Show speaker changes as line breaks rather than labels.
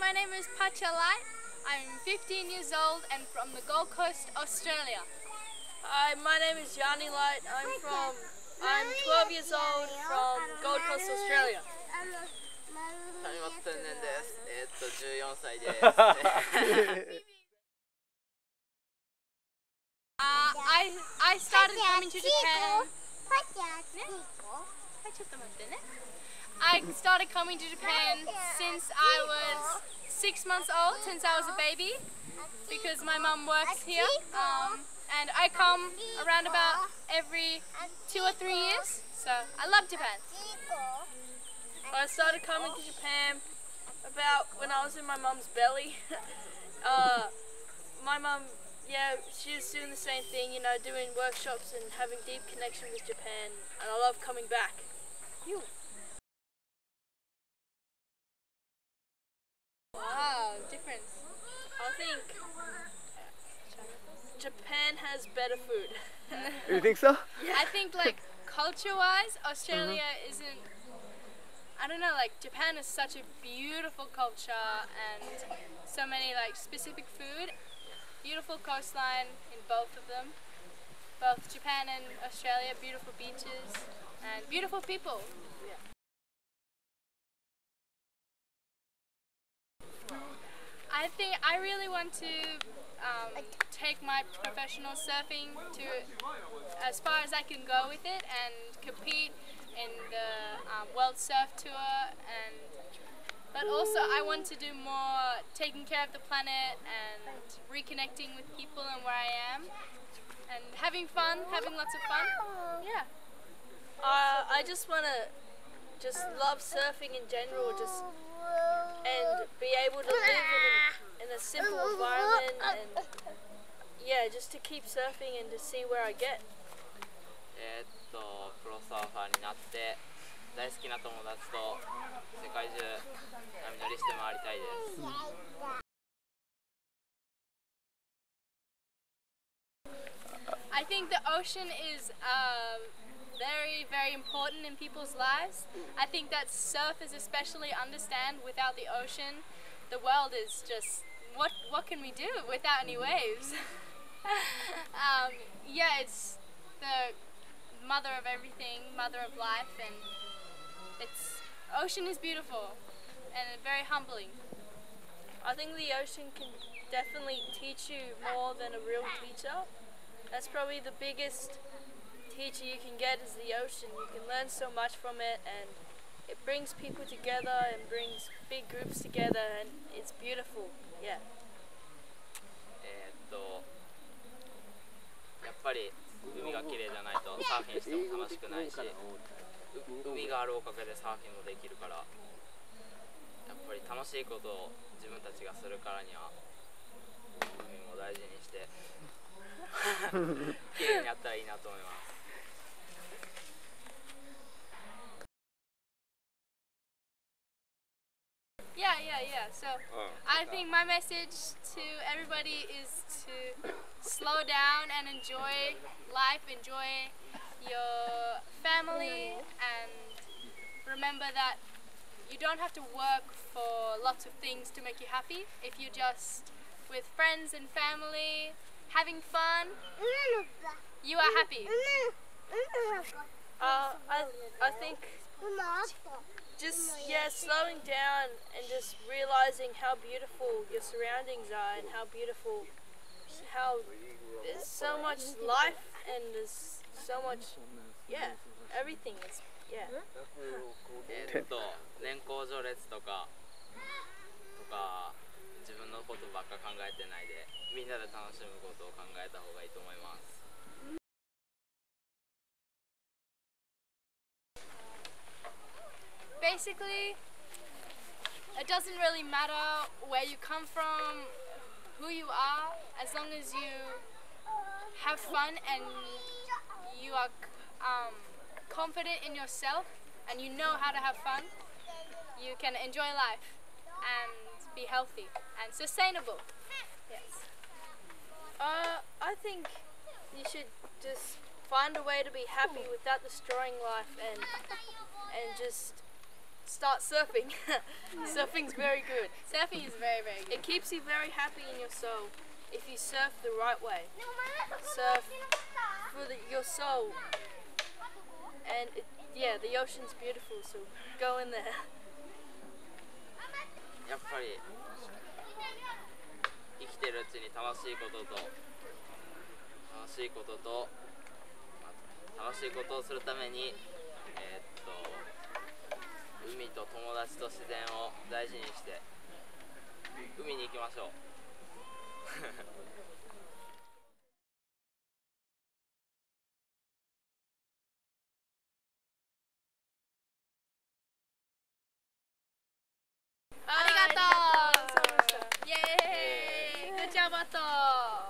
my name is Pacha Light. I'm 15 years old and from the Gold Coast, Australia.
Hi, my name is Yani Light. I'm from, I'm 12 years old from Gold Coast, Australia.
谷端天然です。えっと14歳です。
uh, I I started coming to Japan. I started coming to Japan since I was six months old, since I was a baby, because my mum works here. Um, and I come around about every two or three years. So I love Japan.
I started coming to Japan about when I was in my mum's belly. uh, my mum, yeah, she was doing the same thing, you know, doing workshops and having deep connection with Japan, and I love coming back.
Wow, difference.
I think uh, Japan has better food.
You think so?
I think like culture-wise, Australia uh-huh. isn't. I don't know. Like Japan is such a beautiful culture and so many like specific food. Beautiful coastline in both of them. Both Japan and Australia, beautiful beaches and beautiful people. I think I really want to um, take my professional surfing to as far as I can go with it and compete in the um, World Surf Tour and but also I want to do more taking care of the planet and reconnecting with people and where I am and having fun, having lots of fun. Yeah.
Uh, I just want to just love surfing in general, just and be able to live in, in a simple environment and just to keep surfing and to see where I get.
I think the ocean is uh, very, very important in people's lives. I think that surfers especially understand without the ocean, the world is just, what, what can we do without any waves? um, yeah, it's the mother of everything, mother of life, and it's ocean is beautiful and very humbling.
I think the ocean can definitely teach you more than a real teacher. That's probably the biggest teacher you can get is the ocean. You can learn so much from it and it brings people together and brings big groups together and it's beautiful. Yeah.
ぱり海が綺麗じゃないとサーフィンしても楽しくないしう海があるおかげでサーフィンもできるからやっぱり楽しいことを自分たちがするからには海も大事にして 綺麗にやったらいいなと思います
Yeah, yeah, yeah. So I think my message to everybody is to slow down and enjoy life, enjoy your family, and remember that you don't have to work for lots of things to make you happy. If you're just with friends and family, having fun, you are happy.
Uh, I, I think just yeah slowing down and just realizing how beautiful your surroundings are and how beautiful how there's so much life and there's so much yeah everything is yeah
えーっと年功序列とかとか自分のことばっか考えてないでみんなで楽しむことを考えた方がいいと思います
Basically, it doesn't really matter where you come from, who you are, as long as you have fun and you are um, confident in yourself and you know how to have fun, you can enjoy life and be healthy and sustainable. Yes.
Uh, I think you should just find a way to be happy without destroying life and and just start surfing. Surfing's very good.
Surfing is very, very good.
It keeps you very happy in your soul if you surf the right way. Surf for the, your soul. And it, yeah, the ocean's beautiful, so go in there.
やっぱり生きてるうちに楽しいことと楽しいことと楽しいことをするために 友達と自然を大事にして海に行きましょう。
ありがとう。イエーイ。Good job, アト